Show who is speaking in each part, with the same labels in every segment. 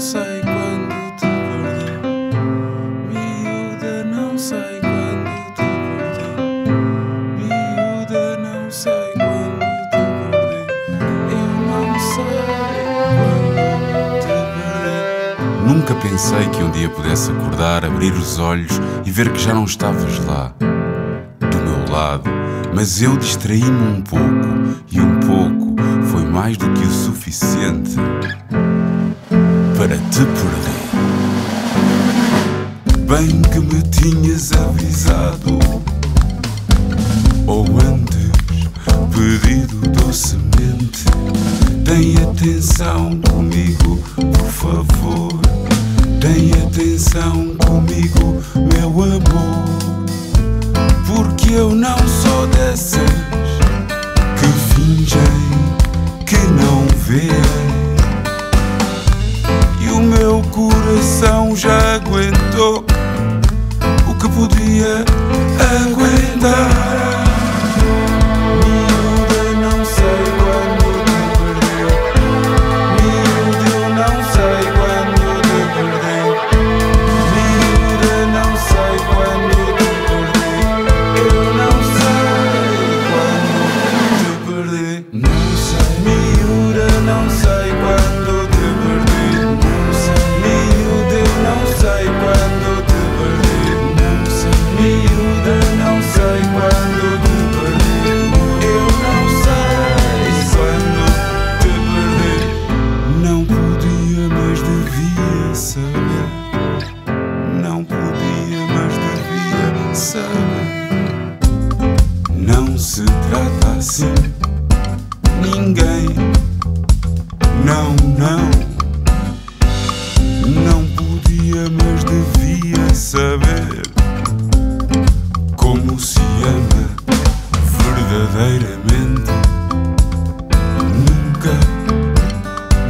Speaker 1: sei quando te perdi. Miúda, não sei quando te perdi. Miúda, não sei quando te perdi. Eu não sei quando te perdi.
Speaker 2: Nunca pensei que um dia pudesse acordar, abrir os olhos e ver que já não estavas lá, do meu lado. Mas eu distraí-me um pouco e um pouco foi mais do que o suficiente te perder. Bem que me tinhas avisado, ou antes pedido docemente. Tem atenção comigo, por favor. Tem atenção comigo, meu amor. Porque eu não sou dessas que fingem que não veem. Podia aguentar. Se trata assim. Ninguém. Não, não. Não podia, mas devia saber. Como se ama verdadeiramente. Nunca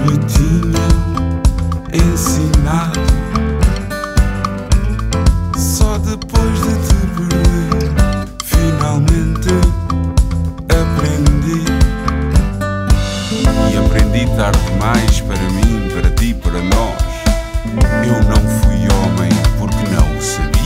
Speaker 2: me tinham ensinado. Só depois de tarde demais para mim, para ti, para nós. Eu não fui homem porque não o sabia.